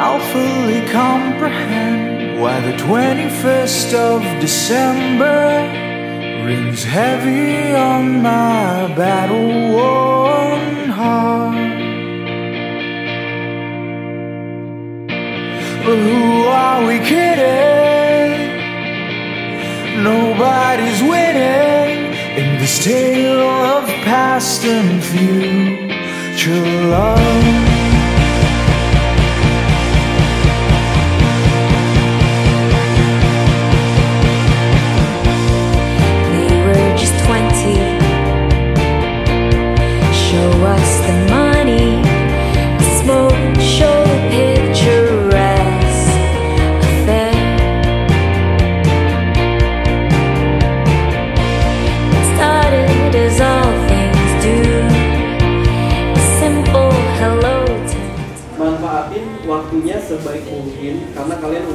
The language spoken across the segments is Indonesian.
I'll fully comprehend why the 21st of December rings heavy on my battle worn heart. But who are we kidding? Nobody's winning in this tale of past and future love.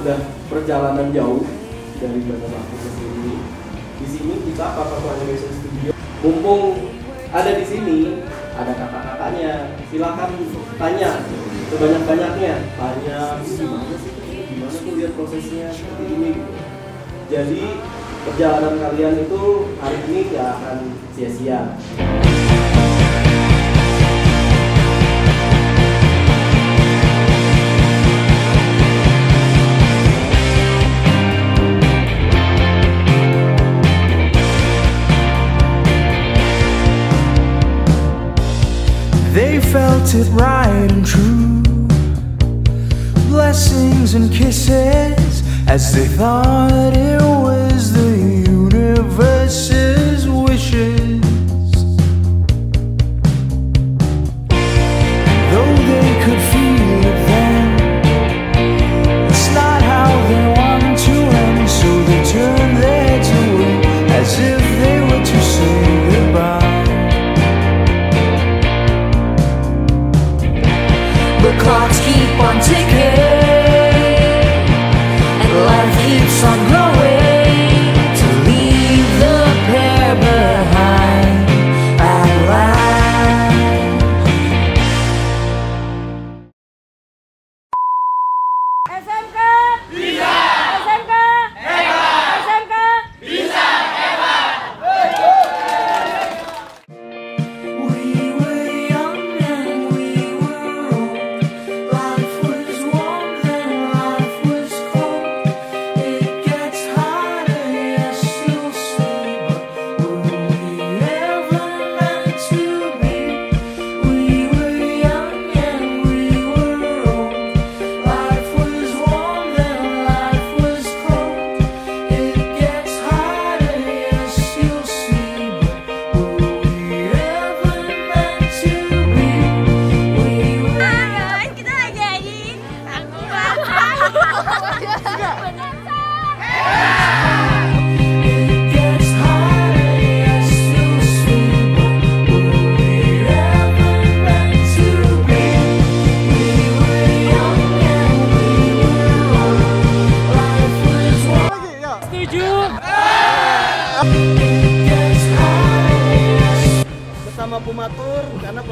Karena kalian udah perjalanan jauh dari Bandar Lampung ke sini. Di sini kita Papa Animation Studio? Mumpung ada di sini ada kakak-kakaknya. Silakan tanya sebanyak-banyaknya. Tanya "Ini gimana sih? Gimana tuh lihat prosesnya seperti ini? Jadi perjalanan kalian itu hari ini nggak akan sia-sia felt it right and true. Blessings and kisses as they thought it was clocks keep on ticking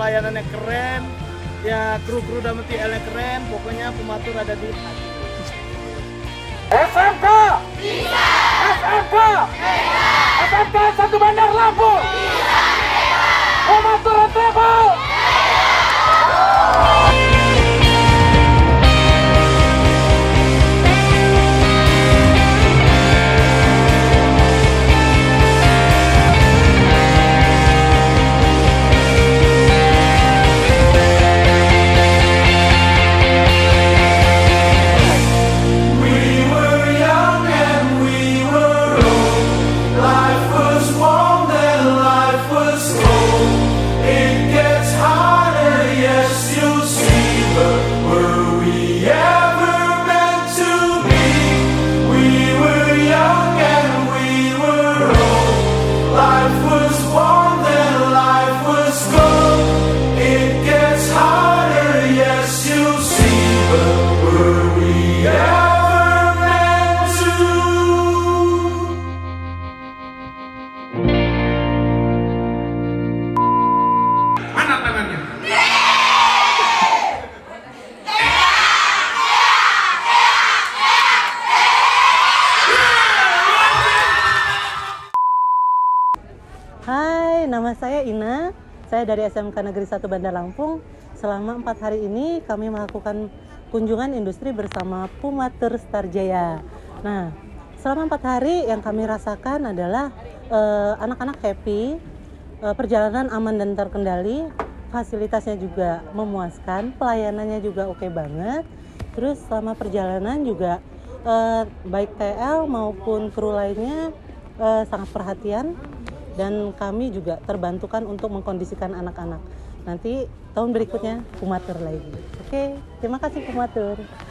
Pelayanannya keren ya kru-kru dan TL keren pokoknya Pumatur ada di hati SMK bisa SMK SMK satu Bandar Lampung nama saya Ina. Saya dari SMK Negeri 1 Bandar Lampung. Selama empat hari ini kami melakukan kunjungan industri bersama Pumater Starjaya. Nah, selama empat hari yang kami rasakan adalah eh, anak-anak happy, eh, perjalanan aman dan terkendali, fasilitasnya juga memuaskan, pelayanannya juga oke banget. Terus selama perjalanan juga eh, baik TL maupun kru lainnya eh, sangat perhatian dan kami juga terbantukan untuk mengkondisikan anak-anak. Nanti tahun berikutnya Pumater lagi. Oke, terima kasih Pumater. Ayo